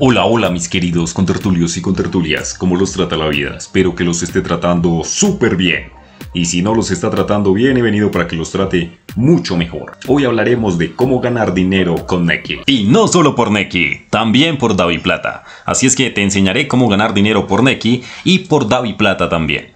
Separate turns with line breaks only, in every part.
Hola, hola mis queridos contertulios y contertulias, ¿cómo los trata la vida? Espero que los esté tratando súper bien. Y si no los está tratando bien, he venido para que los trate mucho mejor. Hoy hablaremos de cómo ganar dinero con Neki. Y no solo por Neki, también por Davi Plata. Así es que te enseñaré cómo ganar dinero por Neki y por Davi Plata también.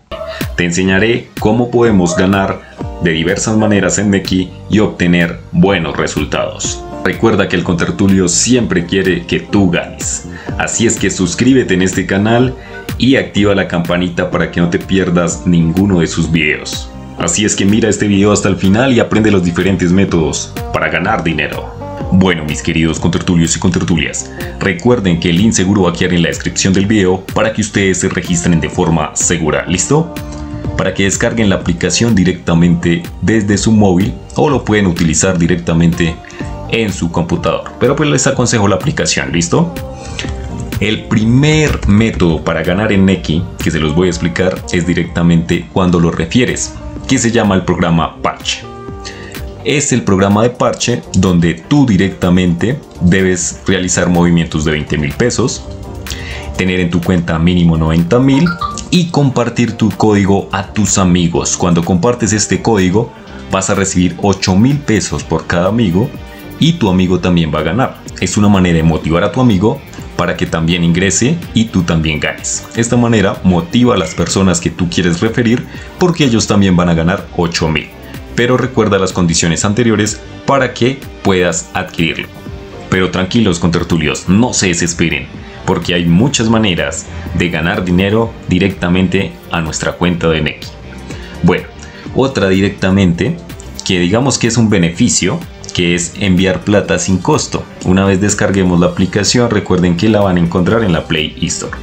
Te enseñaré cómo podemos ganar de diversas maneras en Neki y obtener buenos resultados. Recuerda que el contertulio siempre quiere que tú ganes. Así es que suscríbete en este canal y activa la campanita para que no te pierdas ninguno de sus videos. Así es que mira este video hasta el final y aprende los diferentes métodos para ganar dinero. Bueno mis queridos contertulios y contertulias, recuerden que el link seguro va a quedar en la descripción del video para que ustedes se registren de forma segura, ¿listo? Para que descarguen la aplicación directamente desde su móvil o lo pueden utilizar directamente en su computador. Pero pues les aconsejo la aplicación, ¿listo? El primer método para ganar en Neki, que se los voy a explicar, es directamente cuando lo refieres, que se llama el programa Parche. Es el programa de parche donde tú directamente debes realizar movimientos de 20 mil pesos, tener en tu cuenta mínimo 90 mil y compartir tu código a tus amigos. Cuando compartes este código vas a recibir 8 mil pesos por cada amigo y tu amigo también va a ganar. Es una manera de motivar a tu amigo para que también ingrese y tú también ganes. Esta manera motiva a las personas que tú quieres referir porque ellos también van a ganar 8000. Pero recuerda las condiciones anteriores para que puedas adquirirlo. Pero tranquilos con tertulios, no se desesperen, porque hay muchas maneras de ganar dinero directamente a nuestra cuenta de Neki. Bueno, otra directamente, que digamos que es un beneficio, que es enviar plata sin costo. Una vez descarguemos la aplicación, recuerden que la van a encontrar en la Play Store.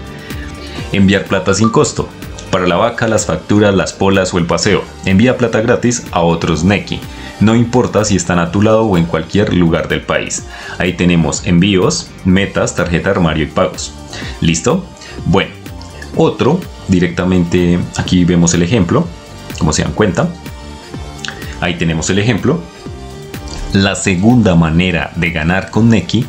Enviar plata sin costo. Para la vaca, las facturas, las polas o el paseo. Envía plata gratis a otros Neki. No importa si están a tu lado o en cualquier lugar del país. Ahí tenemos envíos, metas, tarjeta armario y pagos. ¿Listo? Bueno, otro, directamente aquí vemos el ejemplo, como se dan cuenta. Ahí tenemos el ejemplo. La segunda manera de ganar con Neki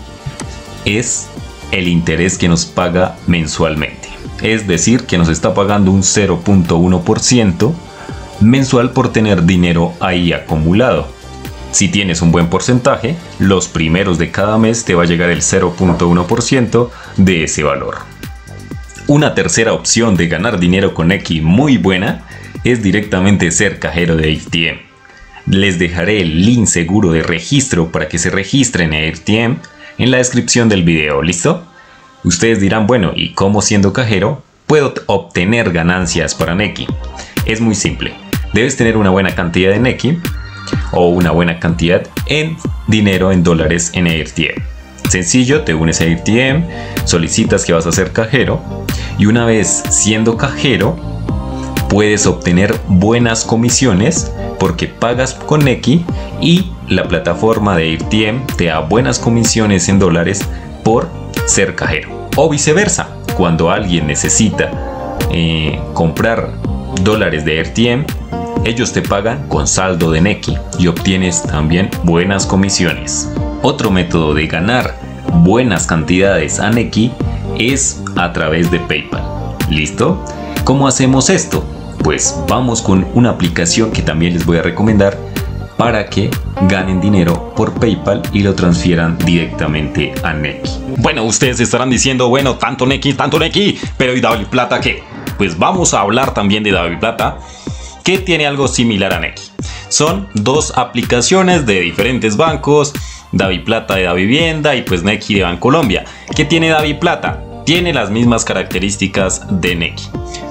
es el interés que nos paga mensualmente. Es decir, que nos está pagando un 0.1% mensual por tener dinero ahí acumulado. Si tienes un buen porcentaje, los primeros de cada mes te va a llegar el 0.1% de ese valor. Una tercera opción de ganar dinero con Neki muy buena es directamente ser cajero de ATM. Les dejaré el link seguro de registro para que se registren en AirTM en la descripción del video, ¿listo? Ustedes dirán, bueno, ¿y cómo siendo cajero puedo obtener ganancias para Neki? Es muy simple. Debes tener una buena cantidad de Neki o una buena cantidad en dinero en dólares en AirTM. Sencillo, te unes a AirTM, solicitas que vas a ser cajero y una vez siendo cajero puedes obtener buenas comisiones porque pagas con Neki y la plataforma de AirTM te da buenas comisiones en dólares por ser cajero. O viceversa, cuando alguien necesita eh, comprar dólares de AirTM, ellos te pagan con saldo de Neki y obtienes también buenas comisiones. Otro método de ganar buenas cantidades a Neki es a través de PayPal. ¿Listo? ¿Cómo hacemos esto? Pues vamos con una aplicación que también les voy a recomendar para que ganen dinero por PayPal y lo transfieran directamente a Neki. Bueno, ustedes estarán diciendo, bueno, tanto Neki, tanto Neki, pero ¿y Davi Plata qué? Pues vamos a hablar también de Davi Plata, que tiene algo similar a Neki. Son dos aplicaciones de diferentes bancos, Davi Plata de Da Vivienda y pues Neki de Bancolombia. ¿Qué tiene Davi Plata? Tiene las mismas características de Neki.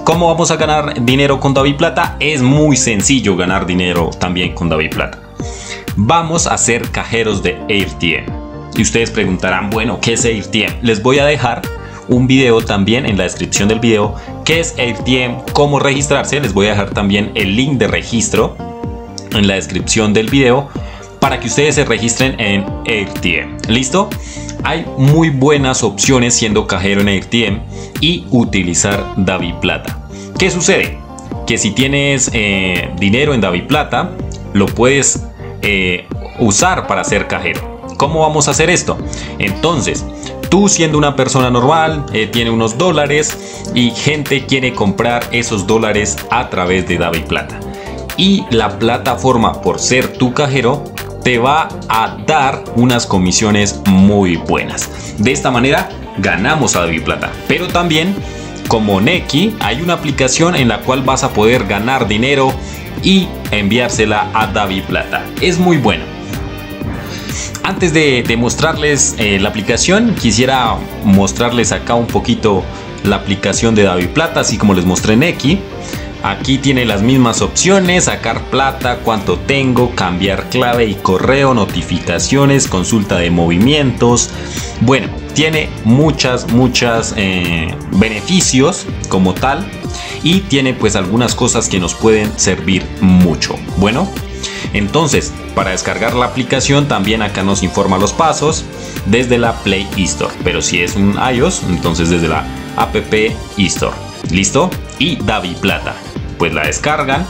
¿Cómo vamos a ganar dinero con David Plata? Es muy sencillo ganar dinero también con David Plata. Vamos a ser cajeros de AirTM. Y ustedes preguntarán, bueno, ¿qué es AirTM? Les voy a dejar un video también en la descripción del video. ¿Qué es AirTM? ¿Cómo registrarse? Les voy a dejar también el link de registro en la descripción del video para que ustedes se registren en AirTM. ¿Listo? Hay muy buenas opciones siendo cajero en AirTM y utilizar Davi Plata. ¿Qué sucede? Que si tienes eh, dinero en Davi Plata, lo puedes eh, usar para ser cajero. ¿Cómo vamos a hacer esto? Entonces,
Tú siendo una persona normal, eh, tiene unos dólares y gente quiere comprar esos dólares a través de Davi Plata. Y la plataforma, por ser tu cajero, te va a dar unas comisiones muy buenas. De esta manera ganamos a Davi Plata. Pero también, como Neki, hay una aplicación en la cual vas a poder ganar dinero y enviársela a Davi Plata. Es muy bueno. Antes de, mostrarles eh, la aplicación, quisiera mostrarles acá un poquito la aplicación de Davi Plata, así como les mostré en X. Aquí tiene las mismas opciones, sacar plata, cuánto tengo, cambiar clave y correo, notificaciones, consulta de movimientos. Bueno, tiene muchas, muchas eh, beneficios como tal y tiene pues algunas cosas que nos pueden servir mucho. Bueno, entonces, para descargar la aplicación también acá nos informa los pasos desde la Play Store. Pero si es un iOS, entonces desde la App Store. ¿Listo? Y Davi Plata. Pues la descargan.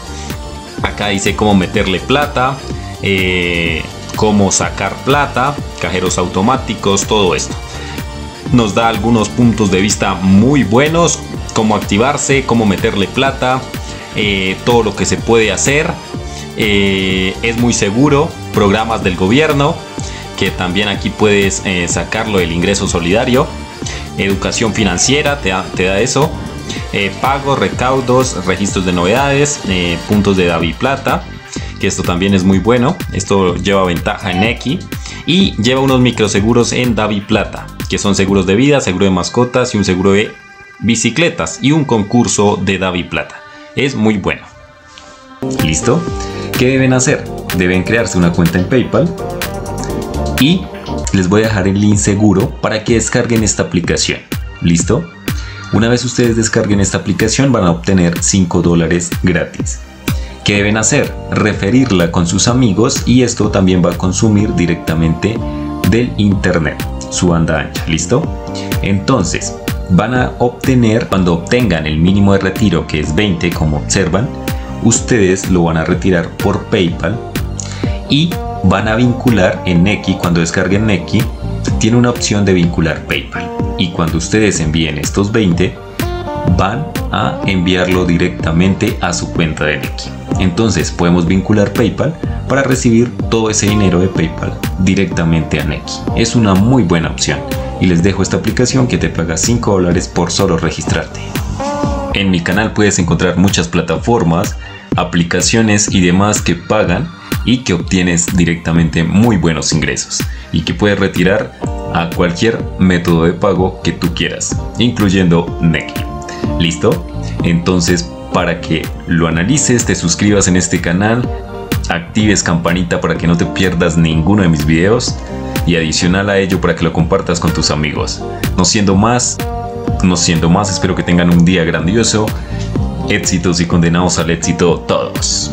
Acá dice cómo meterle plata, eh, cómo sacar plata, cajeros automáticos, todo esto. Nos da algunos puntos de vista muy buenos, cómo activarse, cómo meterle plata, eh, todo lo que se puede hacer eh, es muy seguro, programas del gobierno, que también aquí puedes sacarlo del ingreso solidario, educación financiera, te da, eso, eh, pagos, recaudos, registros de novedades, puntos de Davi Plata, que esto también es muy bueno, esto lleva ventaja en X y lleva unos microseguros en Davi Plata, que son seguros de vida, seguro de mascotas y un seguro de bicicletas y un concurso de Davi Plata. Es muy bueno.
¿Listo? ¿Qué deben hacer? Deben crearse una cuenta en PayPal y les voy a dejar el link seguro para que descarguen esta aplicación. ¿Listo? Una vez ustedes descarguen esta aplicación van a obtener 5 dólares gratis. ¿Qué deben hacer? Referirla con sus amigos y esto también va a consumir directamente del internet, su banda ancha. ¿Listo? Entonces, van a obtener, cuando obtengan el mínimo de retiro que es 20 como observan, ustedes lo van a retirar por PayPal y van a vincular en Neki, cuando descarguen Neki, tiene una opción de vincular PayPal. Y cuando ustedes envíen estos 20, van a enviarlo directamente a su cuenta de Neki. Entonces podemos vincular PayPal para recibir todo ese dinero de PayPal directamente a Neki. Es una muy buena opción y les dejo esta aplicación que te paga 5 dólares por solo registrarte. En mi canal puedes encontrar muchas plataformas, aplicaciones y demás que pagan y que obtienes directamente muy buenos ingresos y que puedes retirar a cualquier método de pago que tú quieras, incluyendo Neki. ¿Listo? Entonces, para que lo analices, te suscribas en este canal, actives campanita para que no te pierdas ninguno de mis videos y adicional a ello para que lo compartas con tus amigos. No siendo más, no siendo más, espero que tengan un día grandioso. Éxitos y condenados al éxito todos.